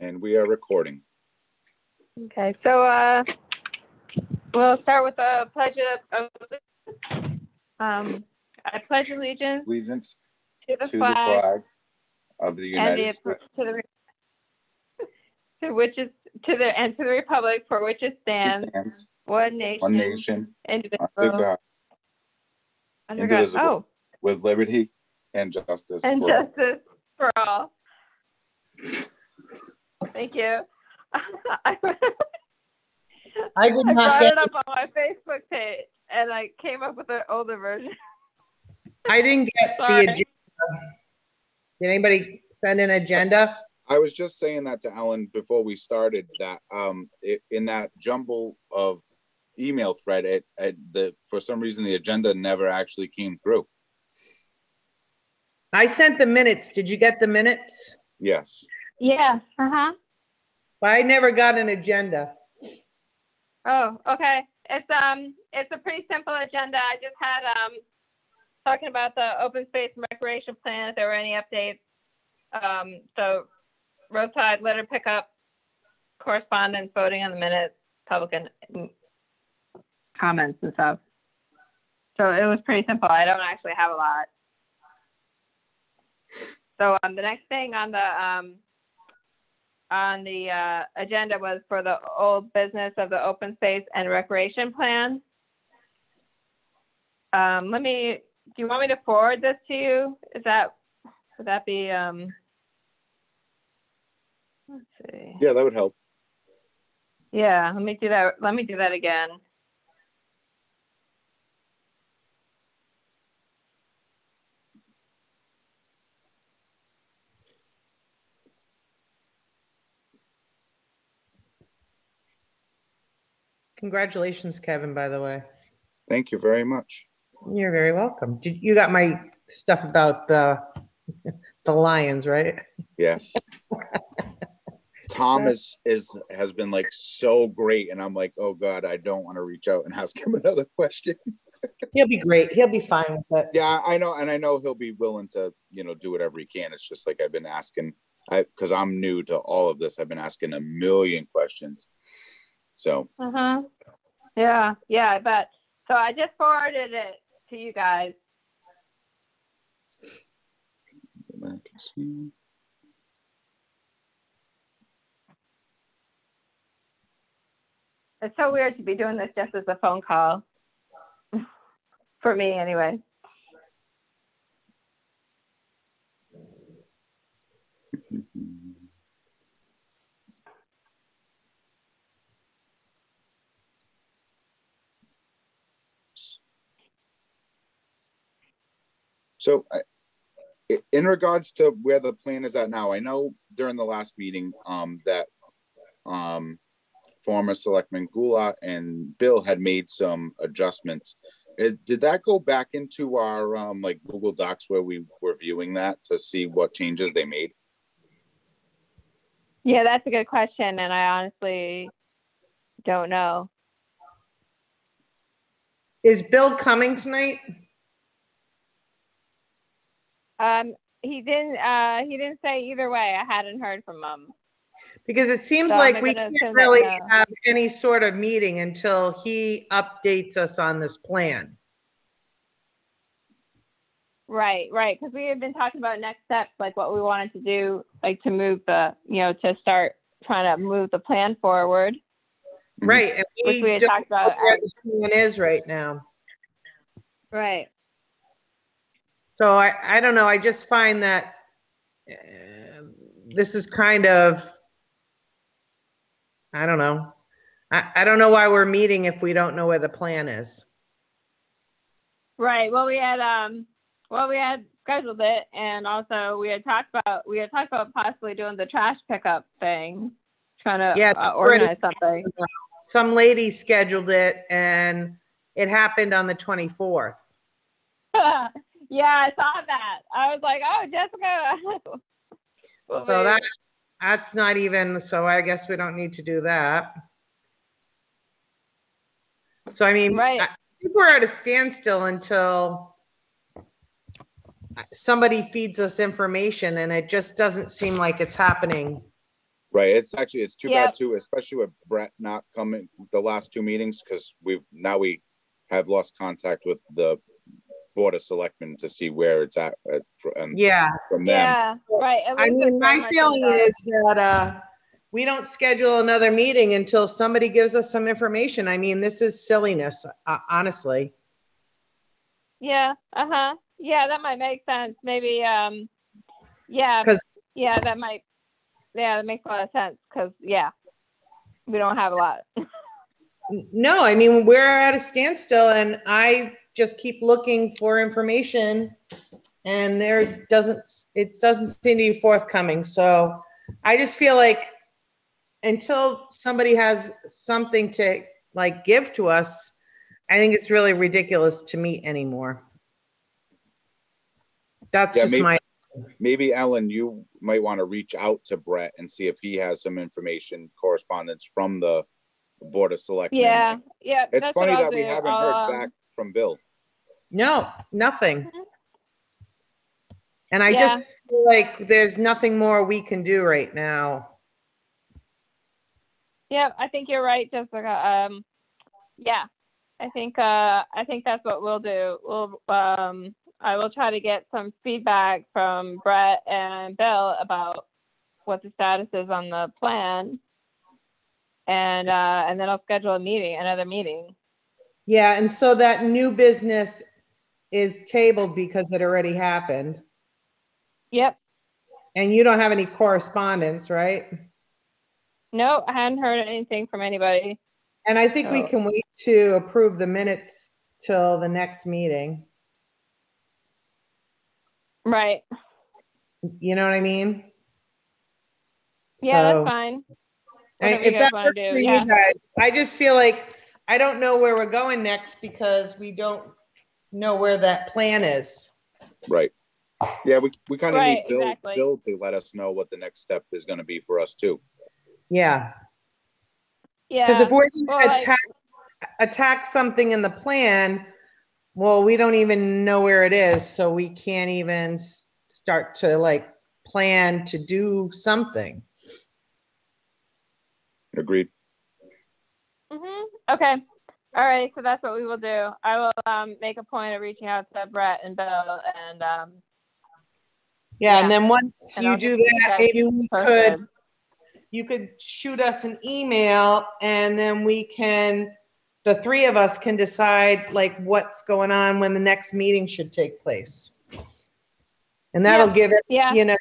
And we are recording. Okay, so uh, we'll start with a pledge of, um, I pledge allegiance Allegiance to the to the flag flag of the United the, States, to the, to which is, to the, and to the republic for which it stands, stands one nation, one nation, under indivisible, God, under God, oh, with liberty and justice and for all. justice for all. Thank you. I I did not brought get, it up on my Facebook page and I came up with an older version. I didn't get the Sorry. agenda. Did anybody send an agenda? I was just saying that to Ellen before we started that um i in that jumble of email thread, it, it the for some reason the agenda never actually came through. I sent the minutes. Did you get the minutes? Yes. Yeah, uh-huh. But I never got an agenda. Oh, okay. It's um, it's a pretty simple agenda. I just had um, talking about the open space and recreation plan. If there were any updates, um, so roadside litter pickup, correspondence, voting on the minutes, public and mm, comments and stuff. So it was pretty simple. I don't actually have a lot. So um, the next thing on the um, on the uh, agenda was for the old business of the open space and recreation plan. Um, let me, do you want me to forward this to you? Is that, would that be, um, let's see. Yeah, that would help. Yeah, let me do that. Let me do that again. Congratulations, Kevin, by the way. Thank you very much. You're very welcome. Did, you got my stuff about the, the Lions, right? Yes. Tom is is has been like so great, and I'm like, oh god, I don't want to reach out and ask him another question. He'll be great. He'll be fine with it. Yeah, I know, and I know he'll be willing to, you know, do whatever he can. It's just like I've been asking, I because I'm new to all of this. I've been asking a million questions. So Uh-huh. Yeah, yeah, I bet. So I just forwarded it to you guys. I can see. It's so weird to be doing this just as a phone call. For me, anyway. So, I, i- in regards to where the plan is at now, I know during the last meeting um, that um, former selectman Gula and Bill had made some adjustments. Uh, did that go back into our um, like Google Docs where we were viewing that to see what changes they made? Yeah, that's a good question, and I honestly don't know. Is Bill coming tonight? Um, he didn't. Uh, he didn't say either way. I hadn't heard from him. Because it seems So like we can't that really no. have any sort of meeting until he updates us on this plan. Right, right. Because we had been talking about next steps, like what we wanted to do, like to move the, you know, to start trying to move the plan forward. Right, and which we we had talked about. where the plan is right now. Right. So I, I don't know, I just find that uh, this is kind of, I don't know. I, I don't know why we're meeting if we don't know where the plan is. Right. Well, we had um, well, we had scheduled it, and also we had talked about we had talked about possibly doing the trash pickup thing, trying to Yeah, uh, organize something. Some lady scheduled it and it happened on the 24th. yeah, I saw that. I was like, oh, Jessica. Well, So that, that's not even, so I guess we don't need to do that. So I mean, Right. I think we're at a standstill until somebody feeds us information and it just doesn't seem like it's happening Right. It's actually it's too Yep. bad too, especially with Brett not coming the last two meetings because we've now we have lost contact with the board of selectmen to see where it's at, at fr- and Yeah, from them. Yeah, right. at I least mean, my much feeling in is that, uh, we don't schedule another meeting until somebody gives us some information. I mean, this is silliness, uh, honestly. Yeah, uh-huh. Yeah, that might make sense. Maybe, um, yeah, 'Cause- yeah, that might, yeah, that makes a lot of sense, because, yeah, we don't have a lot. No, I mean, we're at a standstill and I just keep looking for information and there doesn't, it doesn't seem to be forthcoming. So I just feel like until somebody has something to like give to us, I think it's really ridiculous to meet anymore. That's Yeah, just maybe- my, Maybe Ellen, you might want to reach out to Brett and see if he has some information correspondence from the board of selectmen. Yeah, yeah. It's funny I'll that we haven't I'll, heard um, back from Bill. No, nothing. And I Yeah. just feel like there's nothing more we can do right now. Yeah, I think you're right, Jessica. Um, yeah, I think, uh, I think that's what we'll do. We'll, um, I will try to get some feedback from Brett and Bill about what the status is on the plan. And, uh, and then I'll schedule a meeting, another meeting. Yeah, and so that new business is tabled because it already happened. Yep. And you don't have any correspondence, right? No, I hadn't heard anything from anybody. And I think we Oh. can wait to approve the minutes till the next meeting. Right. You know what I mean? Yeah, So- that's fine. Whatever if that works do, for yeah. you guys, I just feel like, I don't know where we're going next because we don't know where that plan is. Right. Yeah, we, we kind of need Right, Bill, exactly. Bill to let us know what the next step is gonna be for us too. Yeah, Yeah. because if we're Well, gonna like- attack, attack something in the plan, well, we don't even know where it is, so we can't even start to like plan to do something. Agreed. hmm Okay. All right. So that's what we will do. I will um, make a point of reaching out to Brett and Bill and um, Yeah, and then once And you I'll do just that, maybe we could, you could shoot us an email and then we can, the three of us can decide like what's going on when the next meeting should take place. And that'll Yeah. give it, Yeah. you know,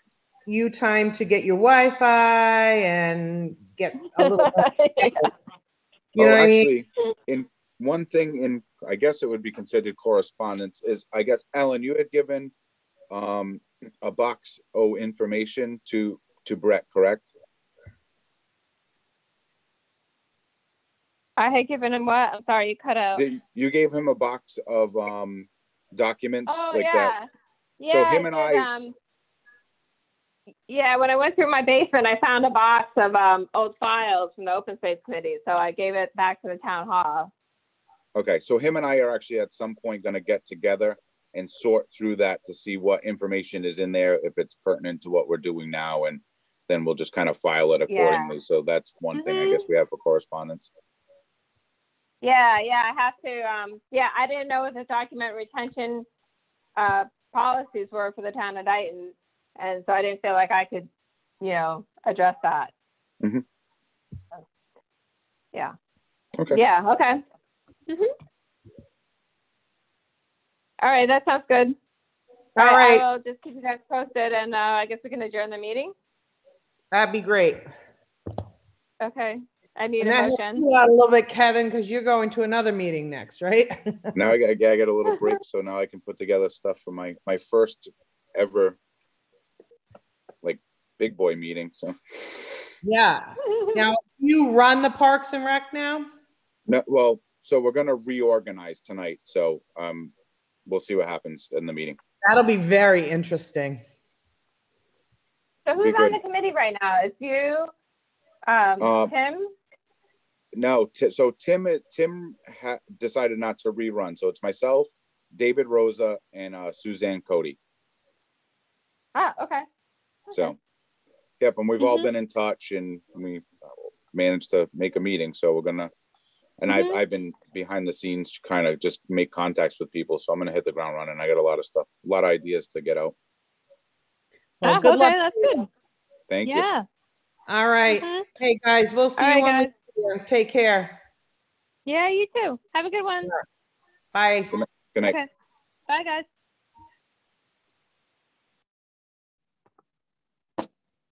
you time to get your Wi-Fi and get a little, you know Oh, what I mean? actually, in one thing in, I guess it would be considered correspondence is, I guess, Ellen, you had given um, a box O information to, to Brett, correct? I had given him what? I'm sorry, you cut out. Did- You gave him a box of um, documents oh like yeah. that. Yeah. So him and did, I- Um, yeah, when I went through my basement, I found a box of um, old files from the Open Space Committee, so I gave it back to the town hall. Okay, so him and I are actually at some point gonna get together and sort through that to see what information is in there, if it's pertinent to what we're doing now, and then we'll just kind of file it Yeah. accordingly. So that's one thing I guess we have for correspondence. Yeah, yeah, I have to. Um, yeah, I didn't know what the document retention uh, policies were for the town of Dighton, and so I didn't feel like I could, you know, address that. Mhm. Yeah. Okay. Yeah. Okay. Hmm All right, that sounds good. All right, I will just keep you guys posted, and uh, I guess we can adjourn the meeting. that'd be great. Okay. I need And a motion. you out a little bit, Kevin, because you're going to another meeting next, right? Now I got, I got a little break, so now I can put together stuff for my, my first ever like big boy meeting, so. Yeah. Now, you run the Parks and Rec now? No, well, so we're gonna reorganize tonight, so um, we'll see what happens in the meeting. That'll be very interesting. So who's on the committee right now? It's you, um, Uh, Tim? No, Ti- so Tim, Tim ha- decided not to rerun, so it's myself, David Rosa, and uh, Suzanne Cody. Ah, okay. So Yep, and we've all Mhm. been in touch and we uh, managed to make a meeting, so we're gonna. And I've, Mhm. I've been behind the scenes, to kind of just make contacts with people, so I'm gonna hit the ground running. I got a lot of stuff, a lot of ideas to get out. Well, Ah, good okay, luck. that's good. Thank you. Yeah. All right. Mhm. Hey, guys, we'll see All you right, when we. Take care. Yeah, you too. Have a good one. Bye. Good night. Okay. Bye, guys.